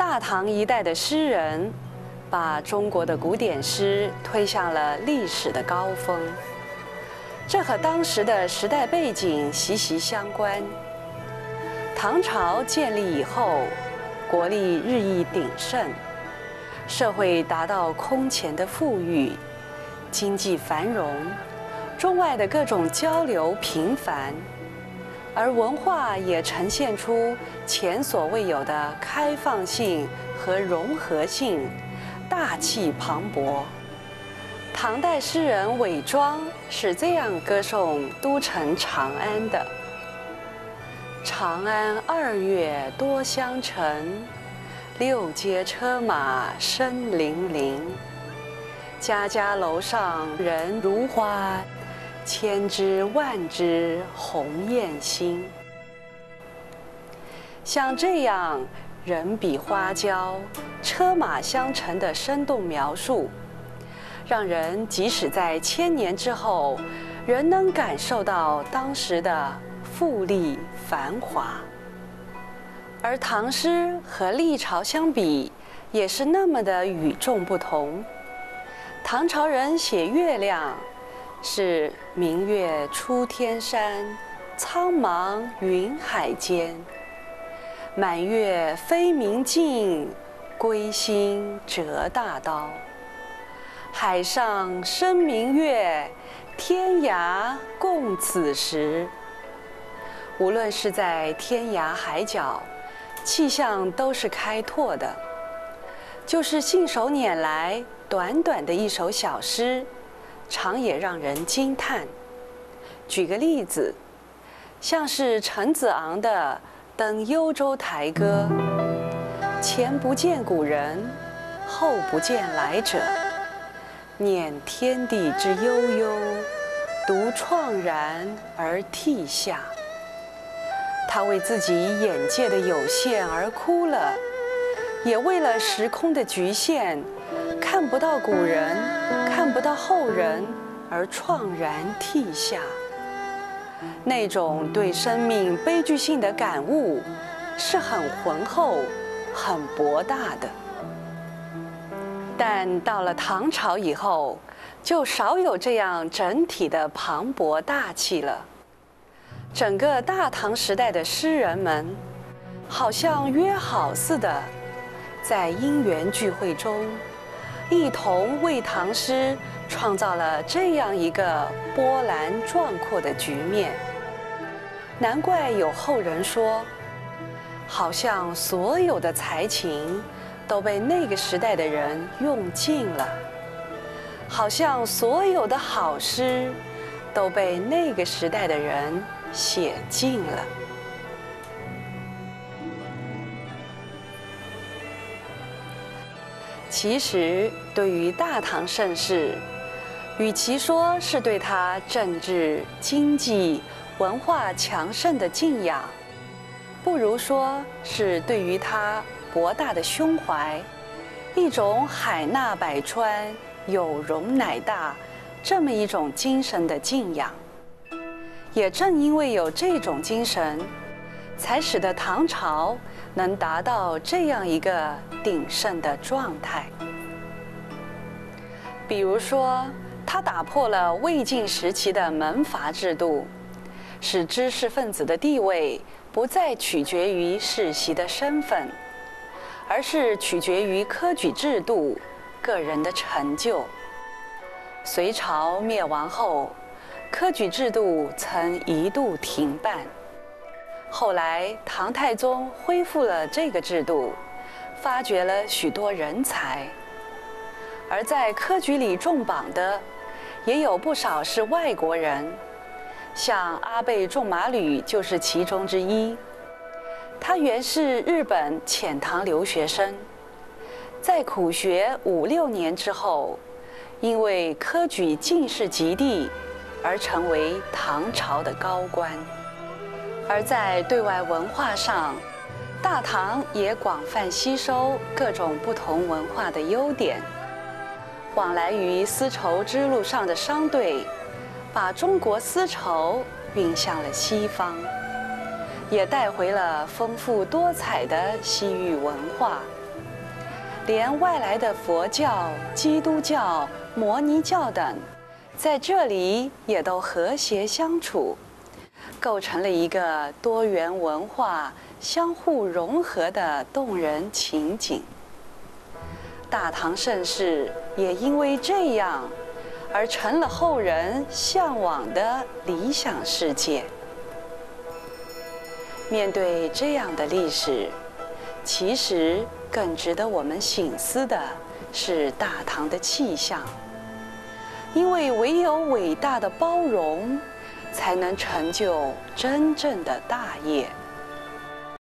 大唐一代的诗人，把中国的古典诗推向了历史的高峰。这和当时的时代背景息息相关。唐朝建立以后，国力日益鼎盛，社会达到空前的富裕，经济繁荣，中外的各种交流频繁。而文化也呈现出前所未有的开放性和融合性，大气磅礴。唐代诗人韦庄是这样歌颂都城长安的：“长安二月多香尘，六街车马声铃铃，家家楼上人如花。”千枝万枝红艳心，像这样人比花娇、车马相乘的生动描述，让人即使在千年之后，仍能感受到当时的富丽繁华。而唐诗和历朝相比，也是那么的与众不同。唐朝人写月亮。是明月出天山，苍茫云海间。满月飞明镜，归心折大刀。海上生明月，天涯共此时。无论是在天涯海角，气象都是开拓的。就是信手拈来，短短的一首小诗。常也让人惊叹。举个例子，像是陈子昂的《登幽州台歌》：“前不见古人，后不见来者。念天地之悠悠，独怆然而涕下。”他为自己眼界的有限而哭了，也为了时空的局限。看不到古人，看不到后人，而怆然涕下。那种对生命悲剧性的感悟，是很浑厚、很博大的。但到了唐朝以后，就少有这样整体的磅礴大气了。整个大唐时代的诗人们，好像约好似的，在因缘聚会中。一同为唐诗创造了这样一个波澜壮阔的局面，难怪有后人说，好像所有的才情都被那个时代的人用尽了，好像所有的好诗都被那个时代的人写尽了。其实，对于大唐盛世，与其说是对他政治、经济、文化强盛的敬仰，不如说是对于他博大的胸怀，一种海纳百川、有容乃大这么一种精神的敬仰。也正因为有这种精神，才使得唐朝。能达到这样一个鼎盛的状态。比如说，他打破了魏晋时期的门阀制度，使知识分子的地位不再取决于世袭的身份，而是取决于科举制度、个人的成就。隋朝灭亡后，科举制度曾一度停办。后来，唐太宗恢复了这个制度，发掘了许多人才。而在科举里中榜的，也有不少是外国人，像阿倍仲麻吕就是其中之一。他原是日本遣唐留学生，在苦学五六年之后，因为科举进士及第，而成为唐朝的高官。而在对外文化上，大唐也广泛吸收各种不同文化的优点，往来于丝绸之路上的商队，把中国丝绸运向了西方，也带回了丰富多彩的西域文化。连外来的佛教、基督教、摩尼教等，在这里也都和谐相处，构成了一个多元文化相互融合的动人情景。大唐盛世也因为这样，而成了后人向往的理想世界。面对这样的历史，其实更值得我们醒思的是大唐的气象。因为唯有伟大的包容，才能成就真正的大业。